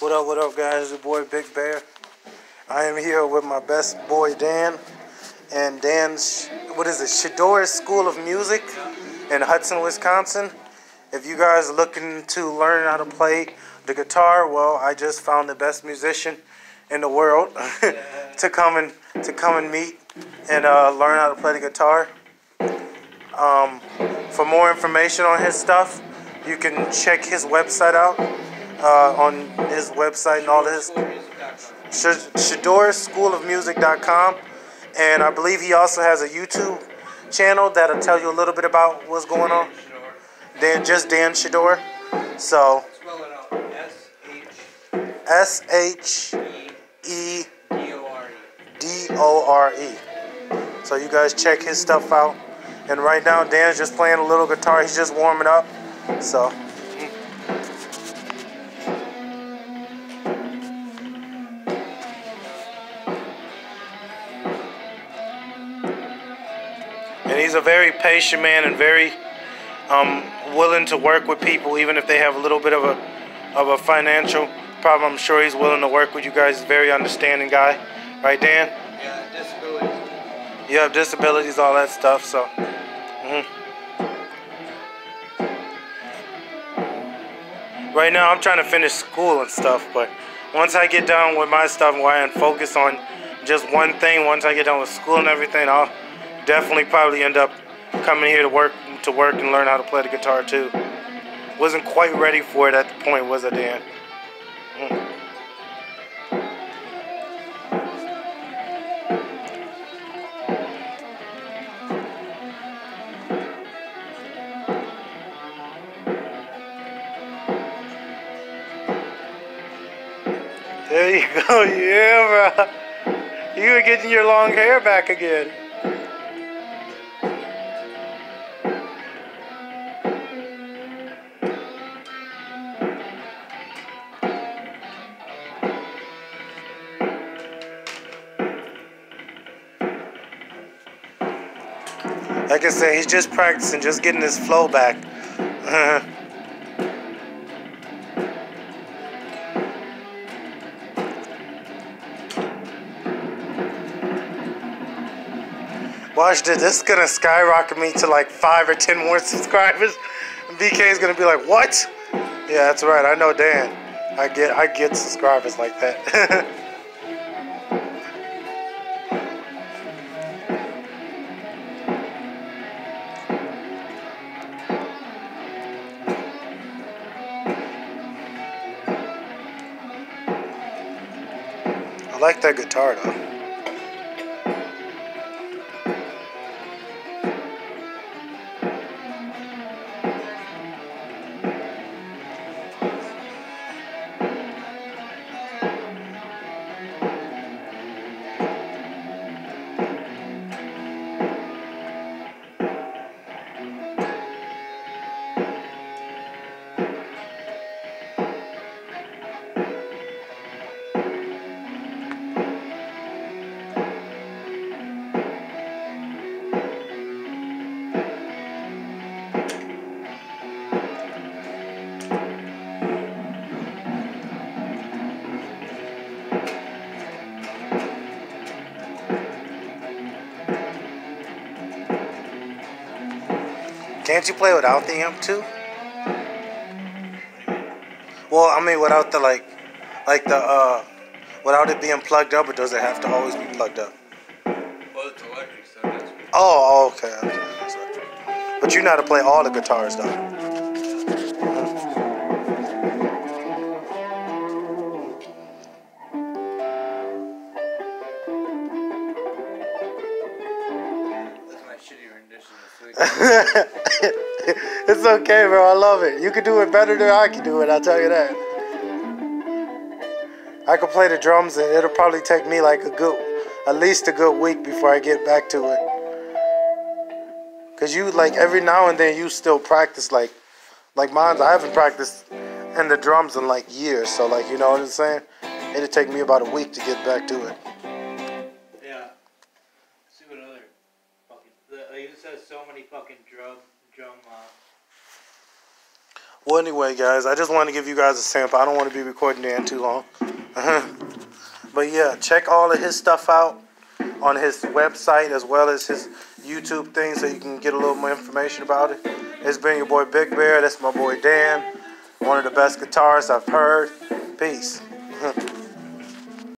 What up, what up, guys? It's your boy Big Bear. I am here with my best boy Dan and Dan's, what is it, Shedore School of Music in Hudson, Wisconsin. If you guys are looking to learn how to play the guitar, well, I just found the best musician in the world to come and to come and meet and uh, learn how to play the guitar. Um, for more information on his stuff, you can check his website out uh, on his website and all his ShedoreSchoolofMusic.com. And I believe he also has a YouTube channel that'll tell you a little bit about what's going on. Dan, just Dan Shedore. So. S H E. D O R E. So you guys check his stuff out. And right now Dan's just playing a little guitar. He's just warming up. So and he's a very patient man and very um, willing to work with people, even if they have a little bit of a of a financial problem. I'm sure he's willing to work with you guys. He's a very understanding guy, right, Dan? Yeah, disabilities. You have disabilities, all that stuff. So, mhm. right now I'm trying to finish school and stuff. But once I get done with my stuff and focus on just one thing, once I get done with school and everything, I'll definitely probably end up coming here to work to work and learn how to play the guitar too. Wasn't quite ready for it at the point, was I, Dan? Mm. There you go, yeah, bro. You are getting your long hair back again. Like I said, he's just practicing, just getting his flow back. Watch this. This is gonna skyrocket me to like five or ten more subscribers. And BK is gonna be like, "What?" Yeah, that's right. I know Dan. I get I get subscribers like that. I like that guitar though. Can't you play without the amp too? Well, I mean without the like, like the uh, without it being plugged up, or does it have to always be plugged up? Well, it's electric, so that's Oh, okay. okay. But you know how to play all the guitars though. it's okay, bro. I love it. You can do it better than I can do it. I'll tell you that. I can play the drums, and it'll probably take me like a good, at least a good week before I get back to it. Cause you like every now and then you still practice like, like mine. I haven't practiced in the drums in like years. So like you know what I'm saying. It'll take me about a week to get back to it. Yeah. see what other fucking. The, like, this has so many fucking drum drum. Uh, Well, anyway, guys, I just want to give you guys a sample. I don't want to be recording Dan too long. but yeah, check all of his stuff out on his website as well as his YouTube thing so you can get a little more information about it. It's been your boy Big Bear. That's my boy Dan. One of the best guitarists I've heard. Peace.